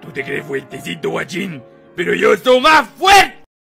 ¿Tú te crees fuertecito, guachín? Pero yo soy más fuerte.